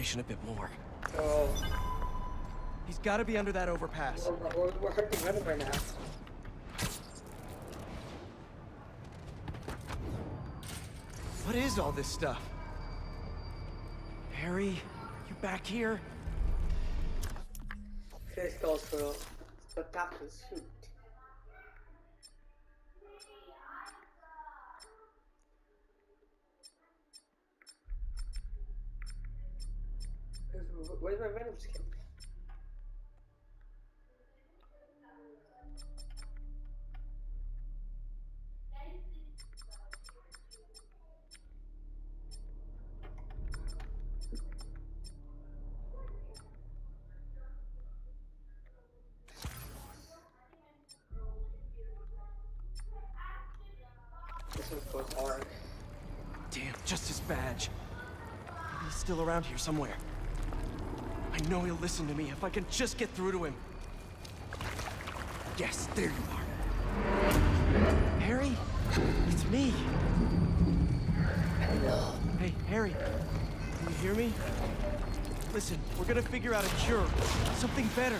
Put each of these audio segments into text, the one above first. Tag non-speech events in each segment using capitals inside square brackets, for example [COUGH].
location a bit more. Oh, He's gotta be under that overpass. we're, we're, we're hurting running right now. What is all this stuff? Harry, you back here? This goes for the captain suit. Where's- my venom skin? Damn, just his badge. Maybe he's still around here somewhere. I know he'll listen to me if I can just get through to him. Yes, there you are. Harry? It's me. Hello. Hey, Harry. Can you hear me? Listen, we're gonna figure out a cure. Something better.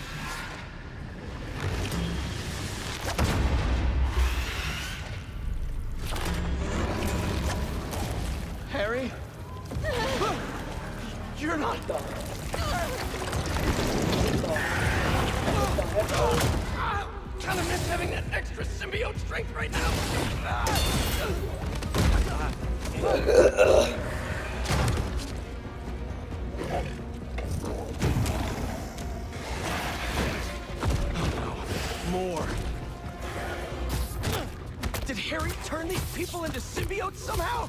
Did Harry turn these people into symbiotes somehow?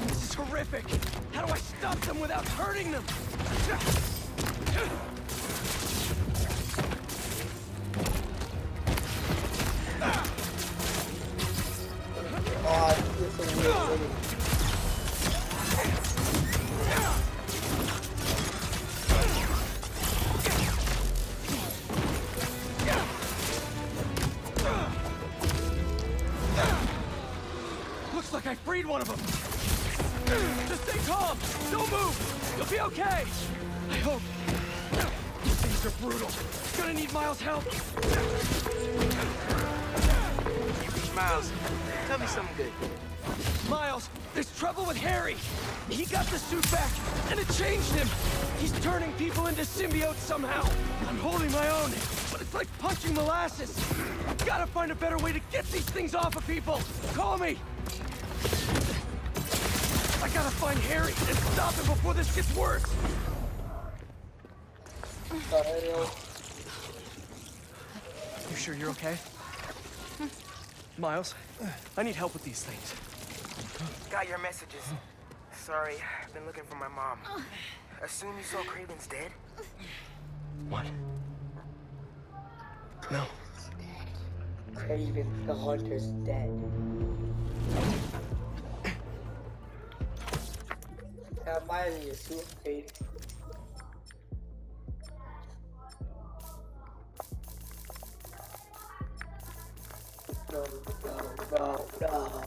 This is horrific. How do I stop them without hurting them? Don't move. You'll be okay. I hope. These things are brutal. Gonna need Miles' help. Miles, tell me something good. Miles, there's trouble with Harry. He got the suit back, and it changed him. He's turning people into symbiotes somehow. I'm holding my own, but it's like punching molasses. Gotta find a better way to get these things off of people. Call me. I gotta find Harry and stop him before this gets worse. You sure you're okay? Miles, I need help with these things. Got your messages. Sorry, I've been looking for my mom. Assume you saw Kraven's dead? What? No. Kraven the Hunter's dead. Yeah, mine is suit fade. No, no, no, no.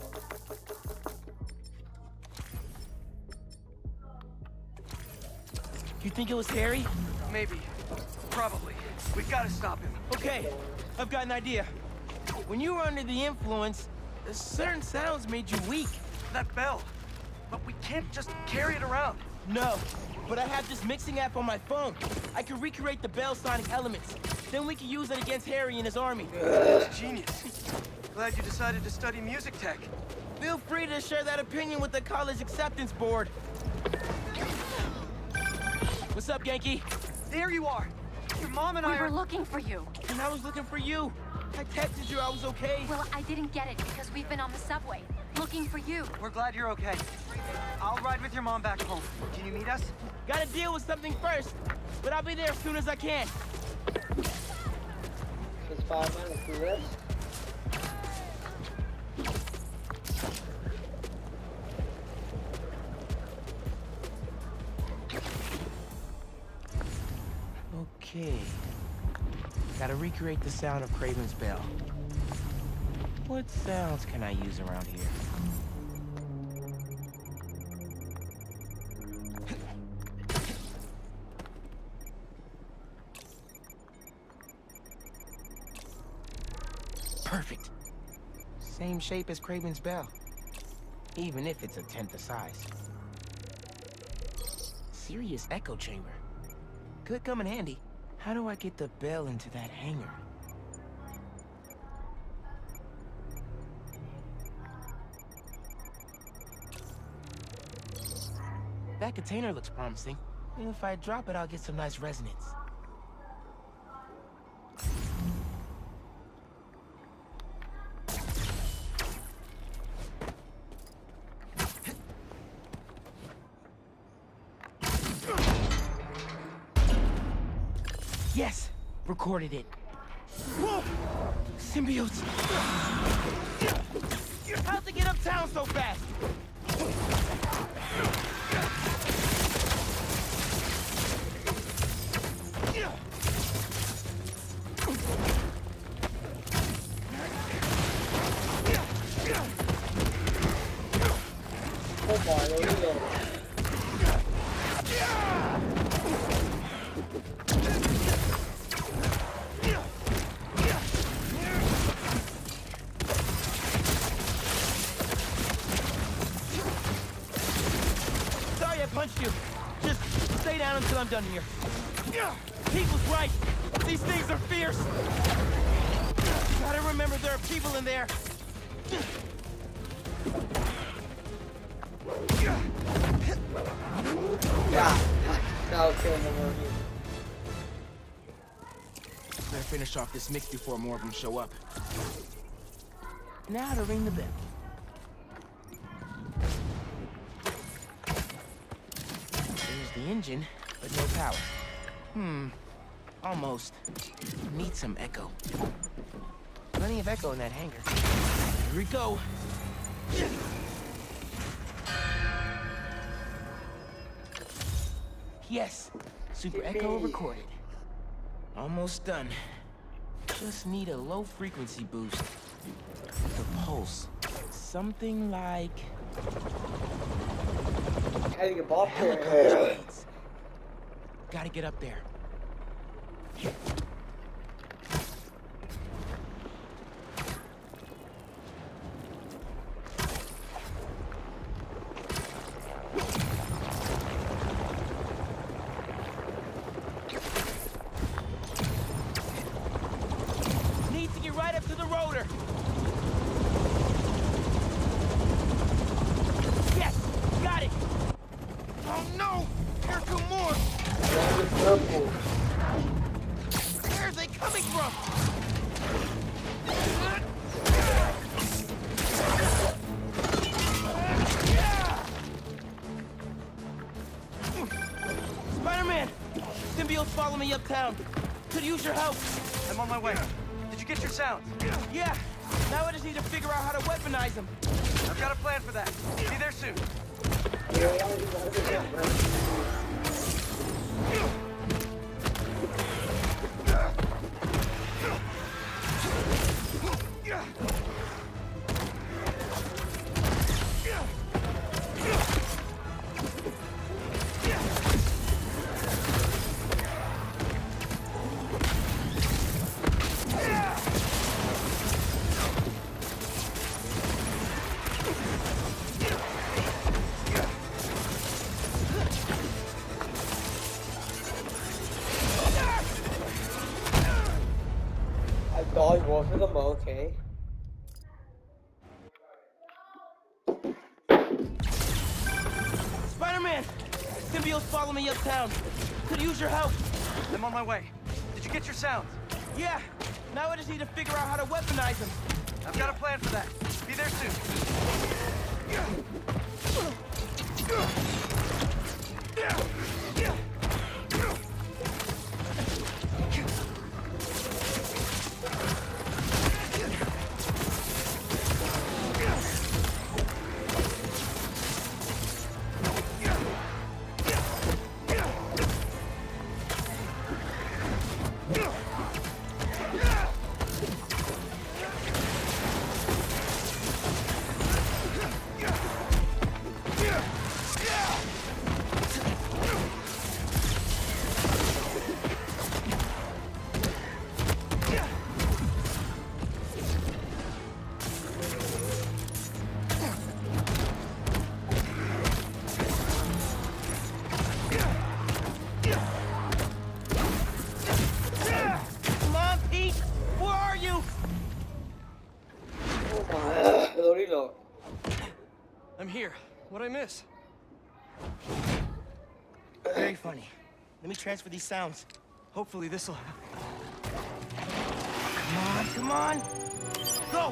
You think it was Harry? Maybe. Probably. We've gotta stop him. Okay, I've got an idea. When you were under the influence, certain sounds made you weak. That bell. But we can't just carry it around. No, but I have this mixing app on my phone. I can recreate the bell sonic elements. Then we can use it against Harry and his army. Genius. Glad you decided to study music tech. Feel free to share that opinion with the college acceptance board. What's up, Ganke? There you are. Your mom and We I were are... looking for you. And I was looking for you. I texted you I was okay. Well, I didn't get it because we've been on the subway looking for you. We're glad you're okay. I'll ride with your mom back home. Can you meet us? Gotta deal with something first, but I'll be there as soon as I can. It's five minutes to rest. Okay. Gotta recreate the sound of Kraven's bell. What sounds can I use around here? Perfect. Same shape as Kraven's bell. Even if it's a tenth the size. Serious echo chamber. Could come in handy. How do I get the bell into that hangar? That container looks promising. If I drop it, I'll get some nice resonance. Recorded it. Whoa! Symbiotes! How'd they get uptown so fast? Oh my, done here. Pete was right. These things are fierce. Gotta remember there are people in there. Yeah. That'll kill over here. Better finish off this mix before more of them show up. Now to ring the bell. There's the engine, but no power. Hmm. Almost. Need some echo. Plenty of echo in that hangar. Here we go. Yes. Super echo recorded. Almost done. Just need a low frequency boost. The pulse. Something like How a ball helicopter. Gotta get up there. Need to get right up to the rotor. Yes, got it. Oh no, here come more. Gotta be careful. Where are they coming from? Spider-Man! Symbiotes follow me uptown. Could use your help. I'm on my way. Did you get your sounds? Yeah. Now I just need to figure out how to weaponize them. I've got a plan for that. Be there soon. Yeah, follow me uptown. Could use your help. I'm on my way. Did you get your sounds? Yeah. Now I just need to figure out how to weaponize them. I've got a plan for that. Be there soon. Yeah. [LAUGHS] Very funny. Let me transfer these sounds. Hopefully this'll... Come on, come on! Go!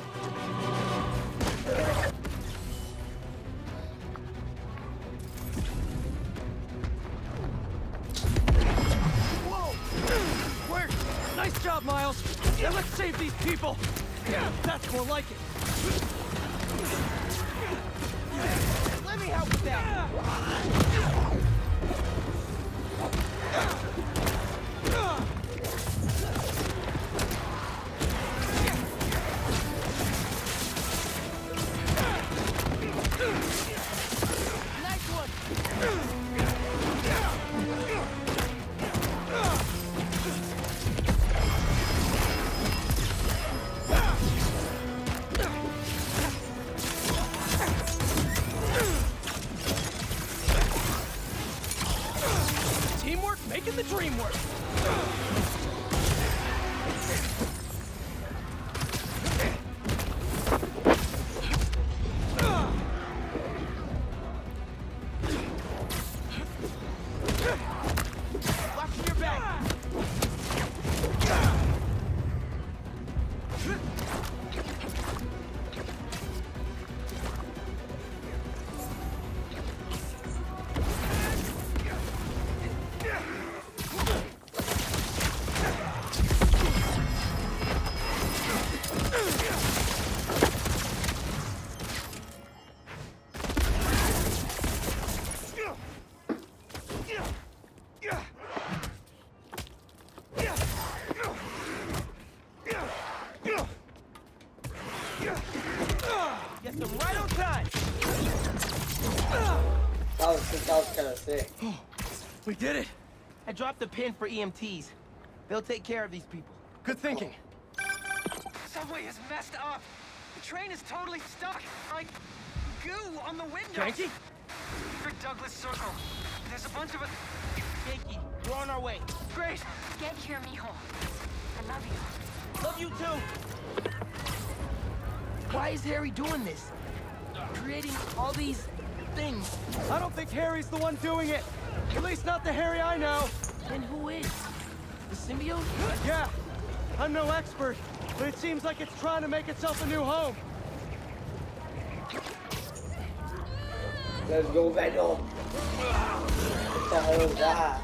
Whoa! Work! Nice job, Miles! Now let's save these people! That's more like it! Let me help with that! Was kind sick. We did it! I dropped the pin for EMTs. They'll take care of these people. Good thinking. Subway is messed up. The train is totally stuck. Like goo on the window. Ganke? For Douglas Circle. There's a bunch of us. Ganke, we're on our way. Great. Get here, mijo. I love you. Love you too! Why is Harry doing this? Creating all these things. I don't think Harry's the one doing it! At least not the Harry I know! Then who is? The symbiote? Yeah, I'm no expert, but it seems like it's trying to make itself a new home. Let's go, Venom. What the hell is that?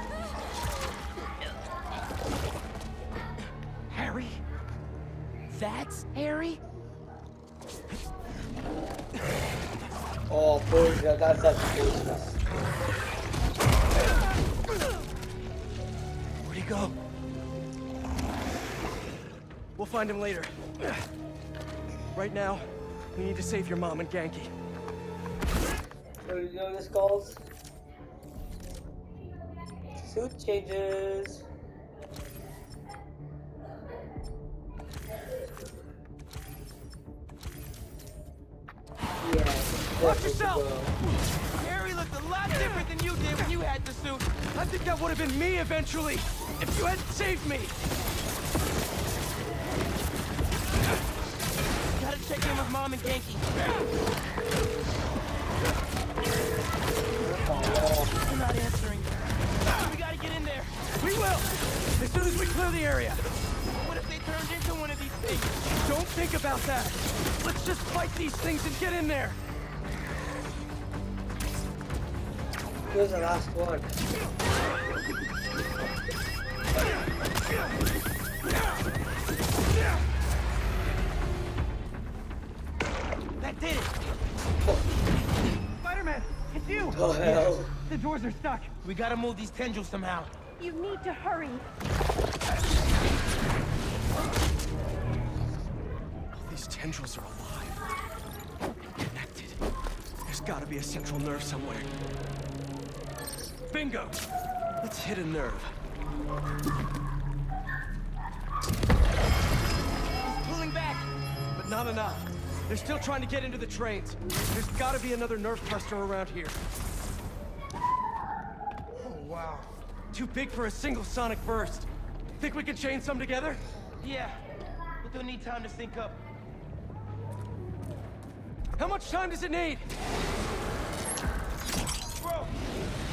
Harry? That's Harry? Oh, boy, that- that's such business. Where'd he go? We'll find him later. Right now, we need to save your mom and Ganke. What do you know this calls? Suit changes. Yourself! Harry looked a lot different than you did when you had the suit. I think that would have been me eventually, if you hadn't saved me! Gotta check in with Mom and Ganke. They're not answering. We gotta get in there. We will! As soon as we clear the area! What if they turned into one of these things? Don't think about that! Let's just fight these things and get in there! Who's the last one? That did it. Spider-Man, it's you. The hell? The doors are stuck. We gotta move these tendrils somehow. You need to hurry. All These tendrils are alive. Connected. There's gotta be a central nerve somewhere. Bingo! Let's hit a nerve. Pulling back. But not enough. They're still trying to get into the trains. There's gotta be another nerve cluster around here. Oh, wow. Too big for a single sonic burst. Think we can chain some together? Yeah, but they'll need time to sync up. How much time does it need? Bro.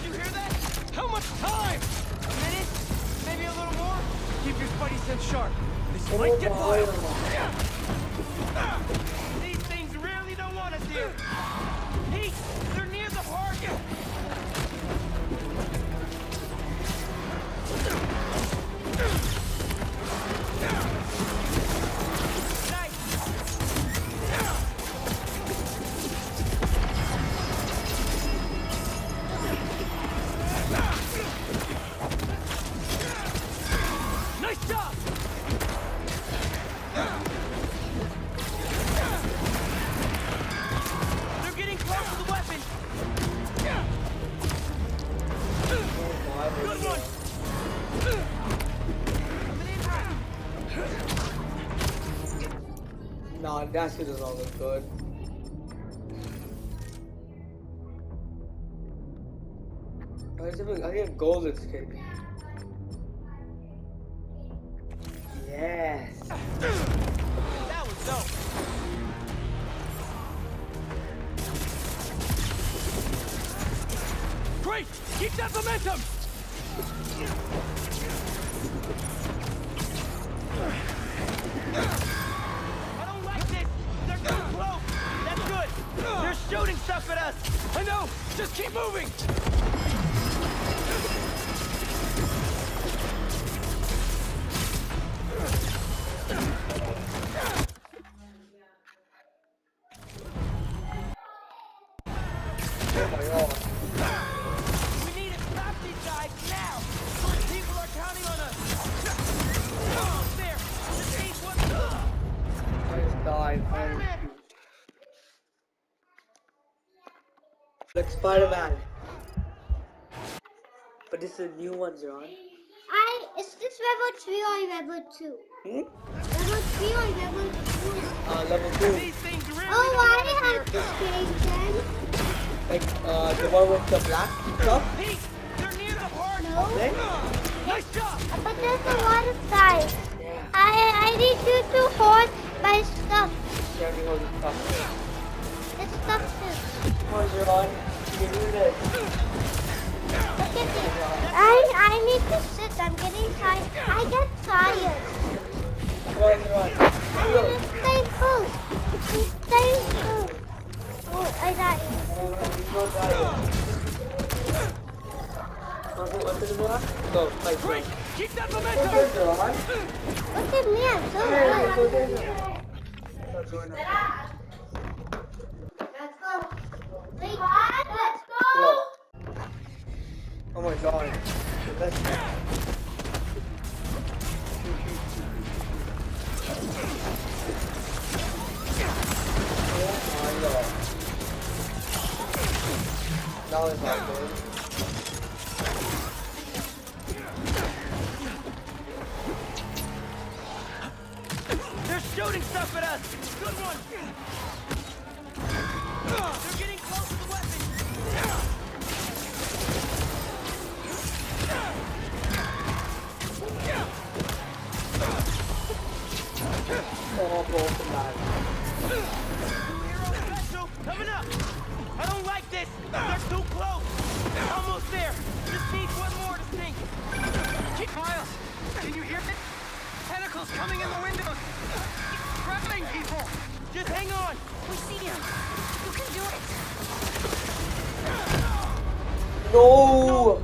You hear that? How much time? A minute? Maybe a little more? Keep your spidey sense sharp. This Oh might get wild. These things really don't want us here. Shit does not look good. I get golden skin. Yes. That was dope. Great! Keep that momentum! Stuff at us. I know! Just keep moving! Like Spider-Man. But this is a new ones, Ron. I is this level three or level two? Hmm? Level three or level two? Uh, level two. Oh, I have this game then. Like, uh, the one with the black stuff. Pete, they're near the park. No, There? Nice job! but there's a lot of guys. Yeah. I I need you to hold my stuff. Yeah, hold stuff. Sit. I'm getting tired. I get tired. Come on, Ron. I Go. need to stay full. Stay full. Oh, I died. Go, what's in the black? Go, fight, Great! Keep that momentum! Look at me. I'm so good. there, Ron. Go, join us. Let's go. Wait, let's Go. go. Oh my god. Let's Oh. They're shooting stuff at us. Good one. They're getting Coming up. I don't like this. They're too close. Almost there. Just need one more to sync. Keep Miles. Can you hear it? Tentacles coming in the windows. Grabbing people. Just hang on. We see you. You can do it. No! No!